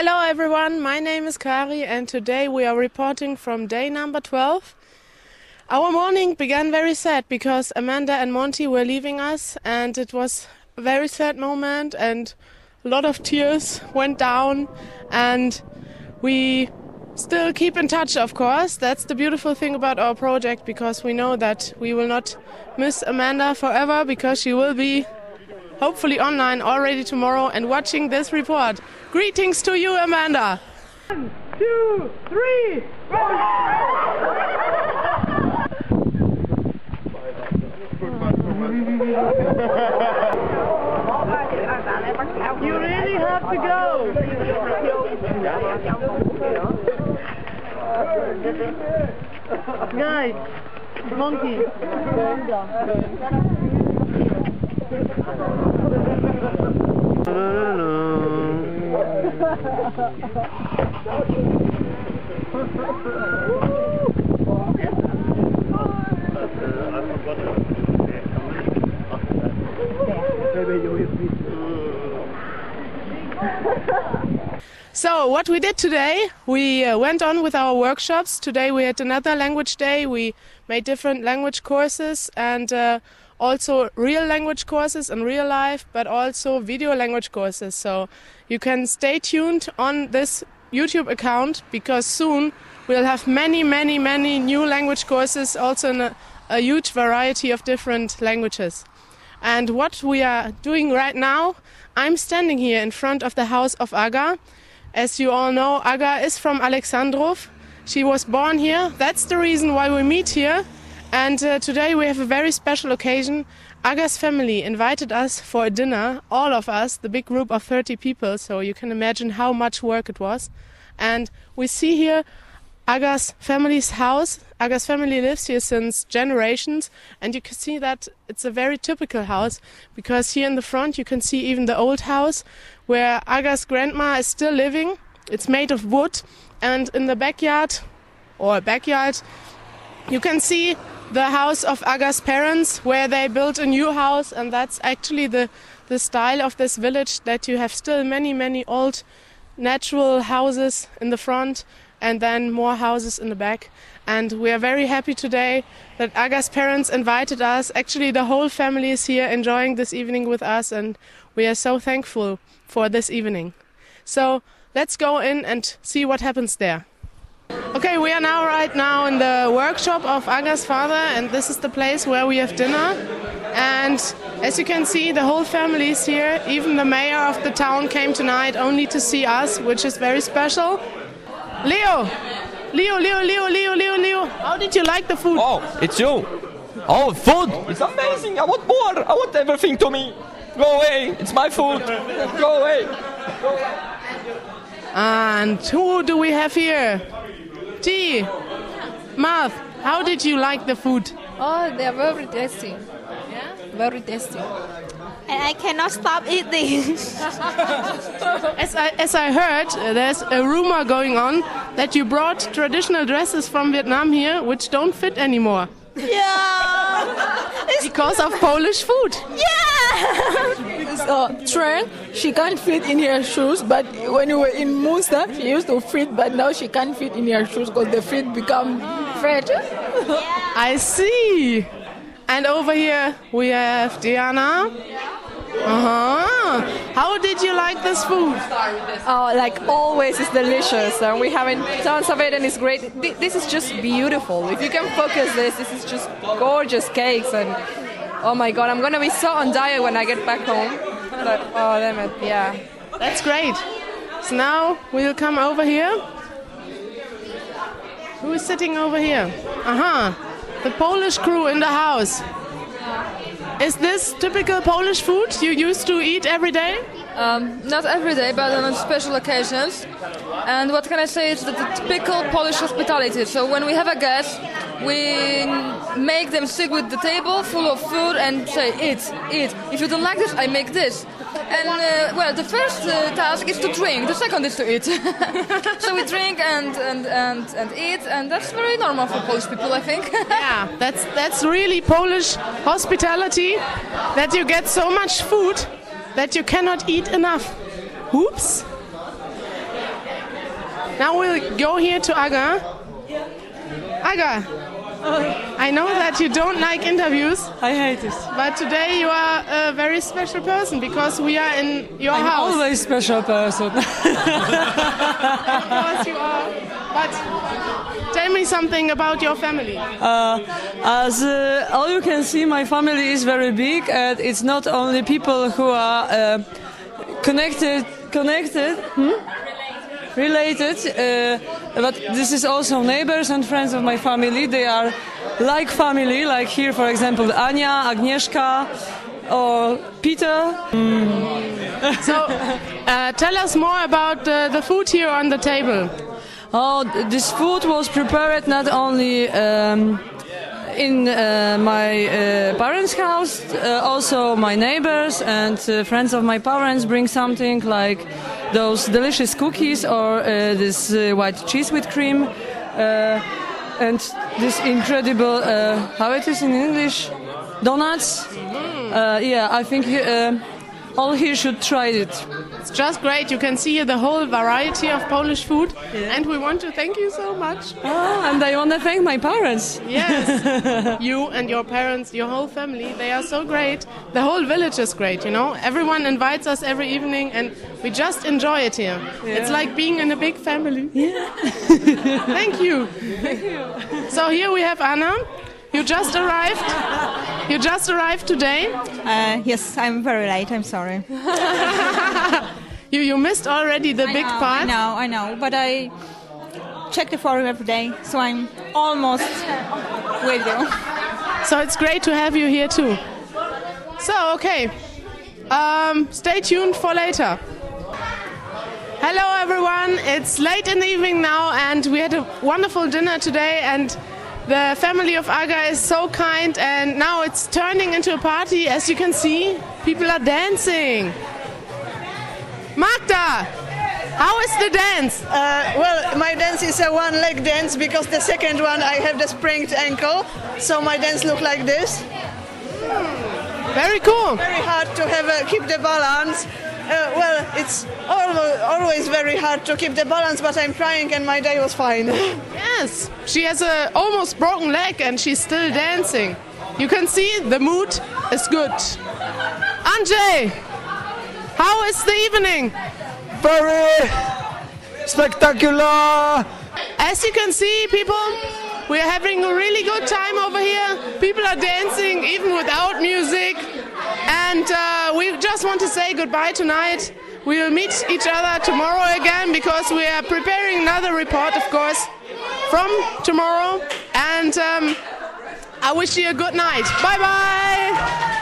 Hello everyone, my name is Kari and today we are reporting from day number 12. Our morning began very sad because Amanda and Monty were leaving us and it was a very sad moment and a lot of tears went down and we still keep in touch of course that's the beautiful thing about our project because we know that we will not miss amanda forever because she will be hopefully online already tomorrow and watching this report. Greetings to you amanda. One two three you really have to go. Guys, monkey. So, what we did today, we uh, went on with our workshops. Today we had another language day. We made different language courses and uh, also real language courses in real life, but also video language courses. So, you can stay tuned on this YouTube account because soon we'll have many, many, many new language courses also in a, a huge variety of different languages. And what we are doing right now, I'm standing here in front of the house of Aga. As you all know, Aga is from Aleksandrów. She was born here. That's the reason why we meet here. And uh, today we have a very special occasion. Aga's family invited us for a dinner, all of us, the big group of 30 people, so you can imagine how much work it was. And we see here Aga's family's house. Aga's family lives here since generations, and you can see that it's a very typical house because here in the front you can see even the old house where Aga's grandma is still living. It's made of wood, and in the backyard or backyard you can see the house of Aga's parents where they built a new house, and that's actually the the style of this village that you have still many many old natural houses in the front and then more houses in the back. And we are very happy today that Aga's parents invited us. Actually, the whole family is here enjoying this evening with us, and we are so thankful for this evening. So let's go in and see what happens there. Okay, we are now right now in the workshop of Aga's father, and this is the place where we have dinner. And as you can see, the whole family is here. Even the mayor of the town came tonight only to see us, which is very special. Leo, Leo, Leo, Leo, Leo, Leo, Leo. How did you like the food? Oh, it's you. Oh, food. It's amazing. I want more. I want everything to me. Go away. It's my food. Go away. And who do we have here? T. Math. How did you like the food? Oh, they're very tasty. Yeah. Very tasty. and I cannot stop eating. As I, as I heard, uh, there's a rumor going on that you brought traditional dresses from Vietnam here, which don't fit anymore yeah. because of Polish food. Yeah. So, trend, she can't fit in her shoes, but when you were in Munster, she used to fit, but now she can't fit in her shoes because the feet become fat. I see. And over here we have Diana. Uh huh. How did you like this food? Oh, like always, it's delicious, and we having tons of it, and it's great. This is just beautiful. If you can focus this, this is just gorgeous cakes, and oh my god, I'm gonna be so on diet when I get back home. But oh, damn it, yeah. That's great. So now we'll come over here. Who is sitting over here? Aha. The Polish crew in the house. Is this typical Polish food you used to eat every day? Um, not every day, but on special occasions. And what can I say? It's the typical Polish hospitality. So when we have a guest, we make them sit with the table full of food and say, eat, eat. If you don't like this, I make this. And uh, well, the first uh, task is to drink. The second is to eat. so we drink and, and, and, and eat, and that's very normal for Polish people, I think. Yeah, that's that's really Polish hospitality that you get so much food that you cannot eat enough. Oops. Now we'll go here to Aga. Aga, oh. I know that you don't like interviews, I hate it. but today you are a very special person because we are in your I'm house. always special person. Of course you are. But tell me something about your family. uh, as uh, all you can see, my family is very big, and it's not only people who are uh, connected, connected, hmm? related, uh, but this is also neighbors and friends of my family. They are like family, like here, for example, Anya, Agnieszka, or Peter. So uh, tell us more about uh, the food here on the table. Oh, this food was prepared not only um, in uh, my uh, parents' house, uh, also my neighbors and uh, friends of my parents bring something like those delicious cookies or uh, this uh, white cheese with cream uh, and this incredible, uh, how it is in English, donuts. Uh, yeah, I think uh, all here should try it. It's just great. You can see here the whole variety of Polish food, and we want to thank you so much. Ah, and I want to thank my parents. Yes, you and your parents, your whole family, they are so great. The whole village is great, you know. Everyone invites us every evening, and we just enjoy it here. It's like being in a big family. Yeah. thank you. Thank you. So here we have Anna. You just arrived. You just arrived today. Uh, yes, I'm very late. I'm sorry. You you missed already the big know, part. I know, I know, but I check the forum every day, so I'm almost with you. So it's great to have you here too. So, okay. Um, stay tuned for later. Hello, everyone. It's late in the evening now, and we had a wonderful dinner today. And the family of Aga is so kind, and now it's turning into a party. As you can see, people are dancing. Magda, how is the dance? Uh, well, my dance is a one-leg dance because the second one I have the sprained ankle, so my dance look like this. Very cool. Very hard to have a, keep the balance. Uh, well, it's always, always very hard to keep the balance, but I'm trying, and my day was fine. Yes, she has a almost broken leg and she's still dancing. You can see the mood is good. Anjay, how is the evening? Very spectacular. As you can see, people, we're having a really good time over here. People are dancing even without music. And uh, we just want to say goodbye tonight. We will meet each other tomorrow again because we are preparing another report, of course, from tomorrow. And um, I wish you a good night. Bye bye.